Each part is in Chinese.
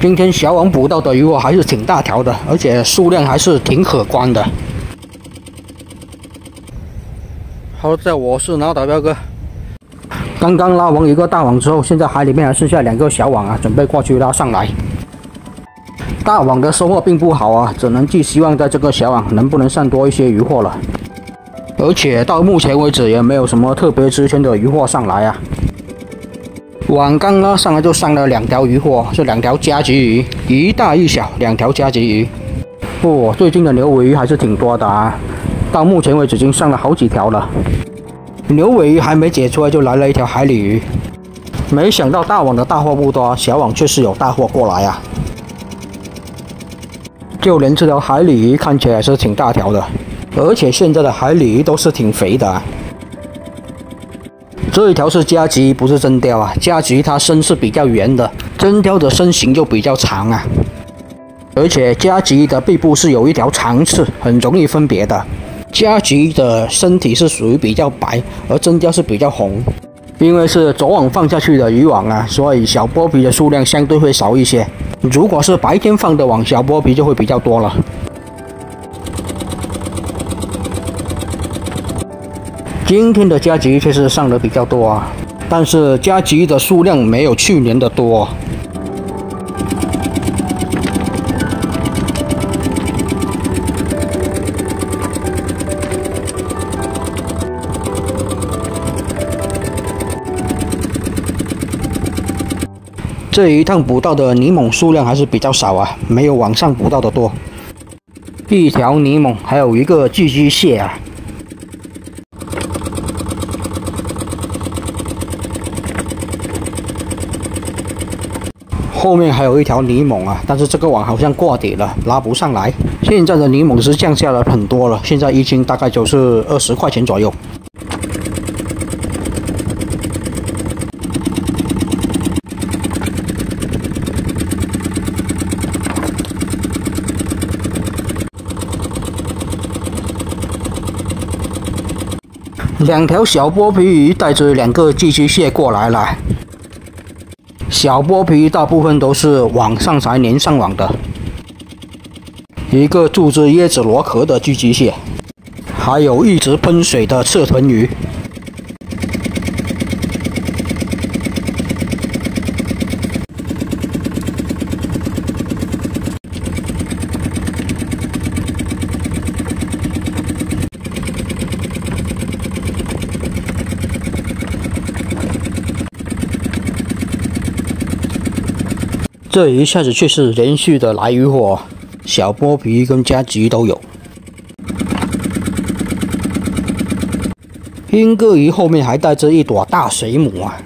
今天小网捕到的鱼货还是挺大条的，而且数量还是挺可观的。好在我是老打标哥，刚刚拉完一个大网之后，现在海里面还剩下两个小网啊，准备过去拉上来。大网的收获并不好啊，只能寄希望在这个小网能不能上多一些鱼货了。而且到目前为止也没有什么特别值钱的鱼货上来啊。网刚拉上来就上了两条鱼货，是两条加吉鱼，一大一小，两条加吉鱼。哦，最近的牛尾鱼还是挺多的啊，到目前为止已经上了好几条了。牛尾鱼还没解出来，就来了一条海鲤鱼。没想到大网的大货不多，小网确实有大货过来啊。就连这条海鲤鱼看起来是挺大条的，而且现在的海鲤鱼都是挺肥的。这一条是加吉，不是真雕啊。加吉它身是比较圆的，真雕的身形就比较长啊。而且加吉的背部是有一条长刺，很容易分别的。加吉的身体是属于比较白，而真雕是比较红。因为是昨晚放下去的渔网啊，所以小剥皮的数量相对会少一些。如果是白天放的网，小剥皮就会比较多了。今天的加急确实上的比较多啊，但是加急的数量没有去年的多。这一趟捕到的泥猛数量还是比较少啊，没有网上捕到的多。一条泥猛，还有一个寄居蟹啊。后面还有一条泥猛啊，但是这个网好像挂底了，拉不上来。现在的泥猛是降下来很多了，现在一斤大概就是二十块钱左右。两条小剥皮鱼带着两个寄居蟹过来了。小剥皮大部分都是网上才连上网的，一个住着椰子螺壳的寄居蟹，还有一直喷水的刺豚鱼。这一下子却是连续的来渔货，小剥皮跟加吉都有。英哥鱼后面还带着一朵大水母啊！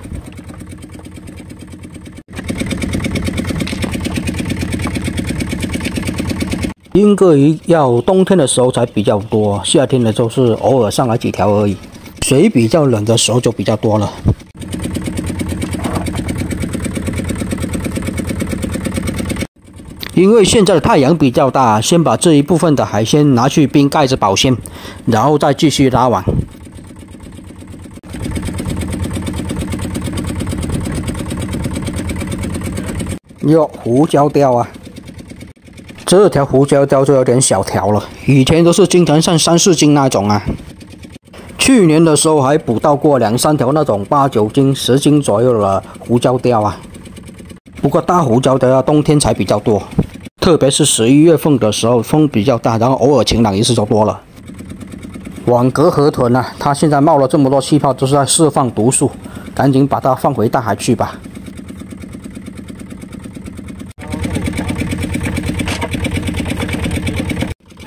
英哥鱼要冬天的时候才比较多，夏天的时候是偶尔上来几条而已。水比较冷的时候就比较多了。因为现在的太阳比较大，先把这一部分的海鲜拿去冰盖着保鲜，然后再继续拉网。哟，胡椒鲷啊！这条胡椒雕就有点小条了，以前都是经常上三四斤那种啊。去年的时候还捕到过两三条那种八九斤、十斤左右的胡椒鲷啊。不过大胡椒的冬天才比较多。特别是十一月份的时候，风比较大，然后偶尔晴朗一次就多了。网格河豚呢，它现在冒了这么多气泡，都是在释放毒素，赶紧把它放回大海去吧。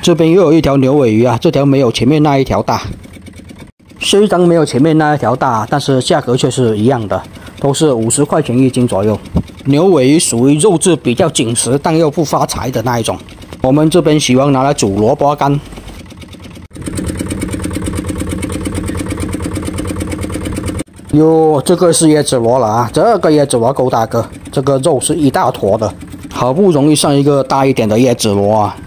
这边又有一条牛尾鱼啊，这条没有前面那一条大。虽然没有前面那一条大，但是价格却是一样的，都是五十块钱一斤左右。牛尾鱼属于肉质比较紧实，但又不发财的那一种。我们这边喜欢拿来煮萝卜干。哟，这个是椰子螺了啊！这个椰子螺够大个，这个肉是一大坨的。好不容易上一个大一点的椰子螺啊，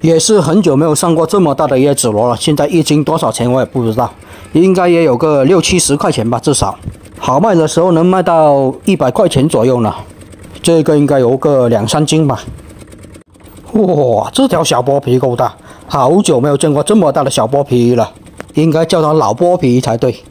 也是很久没有上过这么大的椰子螺了。现在一斤多少钱我也不知道，应该也有个六七十块钱吧，至少。好卖的时候能卖到一百块钱左右呢，这个应该有个两三斤吧。哇，这条小剥皮够大，好久没有见过这么大的小剥皮了，应该叫它老剥皮才对。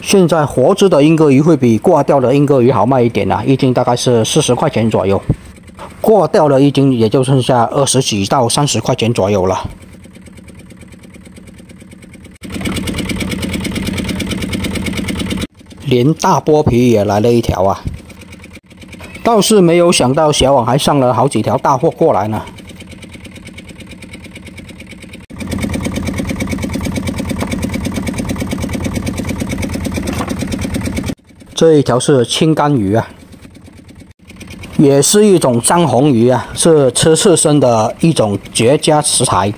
现在活着的英哥鱼会比挂掉的英哥鱼好卖一点啊，一斤大概是四十块钱左右，挂掉了一斤也就剩下二十几到三十块钱左右了。连大剥皮也来了一条啊！倒是没有想到小网还上了好几条大货过来呢。这一条是青干鱼啊，也是一种张红鱼啊，是吃刺身的一种绝佳食材。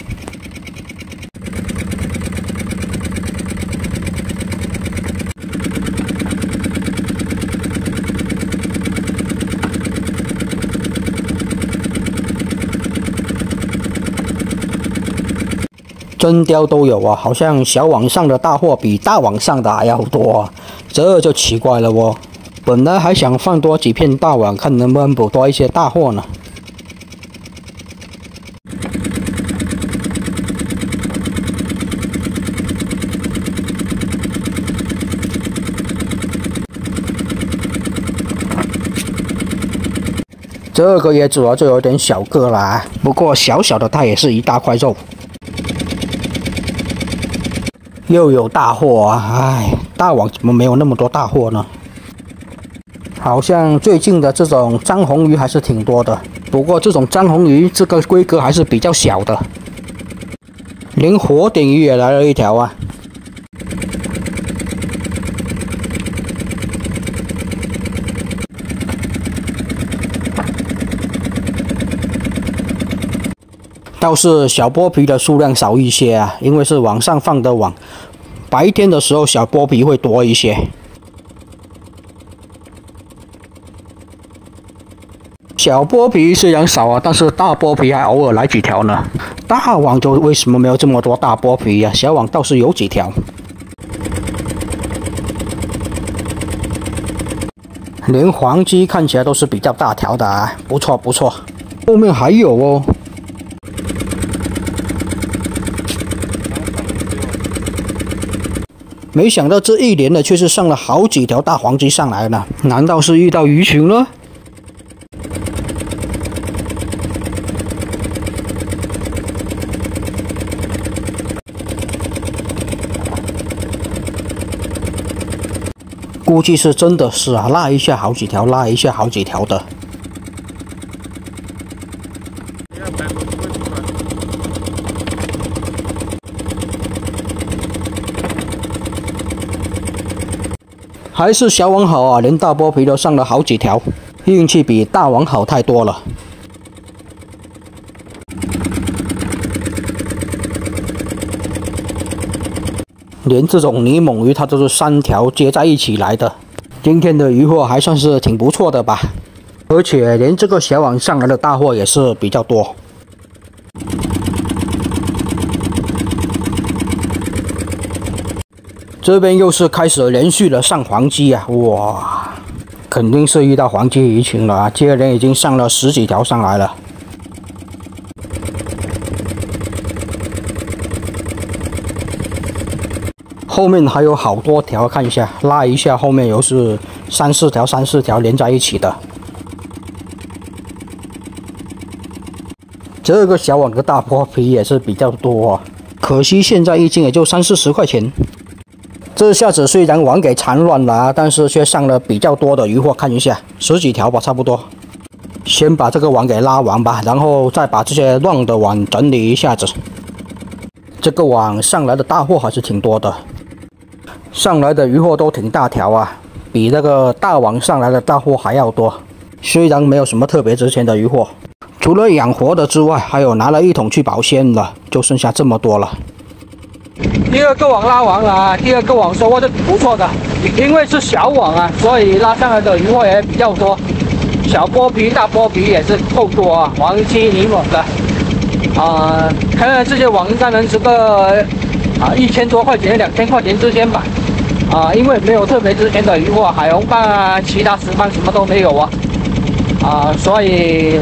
真雕都有啊，好像小网上的大货比大网上的还要多，啊，这就奇怪了哦。本来还想放多几片大网，看能不能捕多一些大货呢。这个也主要就有点小个了，不过小小的它也是一大块肉。又有大货啊！唉，大网怎么没有那么多大货呢？好像最近的这种章红鱼还是挺多的，不过这种章红鱼这个规格还是比较小的。连活顶鱼也来了一条啊！倒是小剥皮的数量少一些啊，因为是晚上放的网，白天的时候小剥皮会多一些。小剥皮虽然少啊，但是大剥皮还偶尔来几条呢。大网就为什么没有这么多大剥皮呀？小网倒是有几条，连黄鸡看起来都是比较大条的啊，不错不错。后面还有哦。没想到这一连的却是上了好几条大黄鸡上来了，难道是遇到鱼群了？估计是真的是啊，拉一下好几条，拉一下好几条的。还是小网好啊，连大剥皮都上了好几条，运气比大网好太多了。连这种泥猛鱼，它都是三条接在一起来的。今天的鱼货还算是挺不错的吧，而且连这个小网上来的大货也是比较多。这边又是开始连续的上黄鸡啊！哇，肯定是遇到黄鸡鱼群了啊！接连已经上了十几条上来了，后面还有好多条，看一下，拉一下，后面又是三四条、三四条连在一起的。这个小网的大剥皮也是比较多，啊，可惜现在一斤也就三四十块钱。这下子虽然网给缠乱了，但是却上了比较多的鱼货，看一下十几条吧，差不多。先把这个网给拉完吧，然后再把这些乱的网整理一下子。这个网上来的大货还是挺多的，上来的鱼货都挺大条啊，比那个大网上来的大货还要多。虽然没有什么特别值钱的鱼货，除了养活的之外，还有拿了一桶去保鲜的，就剩下这么多了。第二个网拉完了啊，第二个网收获是不错的，因为是小网啊，所以拉上来的鱼货也比较多，小剥皮、大剥皮也是够多啊，黄金泥猛的，啊，看看这些网应该能值个啊一千多块钱、两千块钱之间吧，啊，因为没有特别值钱的鱼货，海红蚌啊，其他石斑什么都没有啊，啊，所以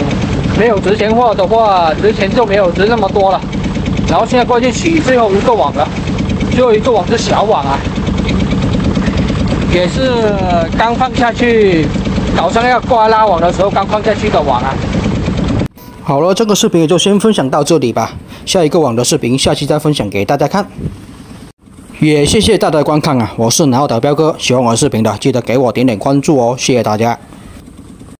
没有值钱货的话，值钱就没有值那么多了。然后现在过去取最后一个网了，最后一个网是小网啊，也是刚放下去，早上要挂拉网的时候刚放下去的网啊。好了，这个视频也就先分享到这里吧，下一个网的视频下期再分享给大家看。也谢谢大家观看啊！我是南澳岛彪哥，喜欢我的视频的记得给我点点关注哦，谢谢大家。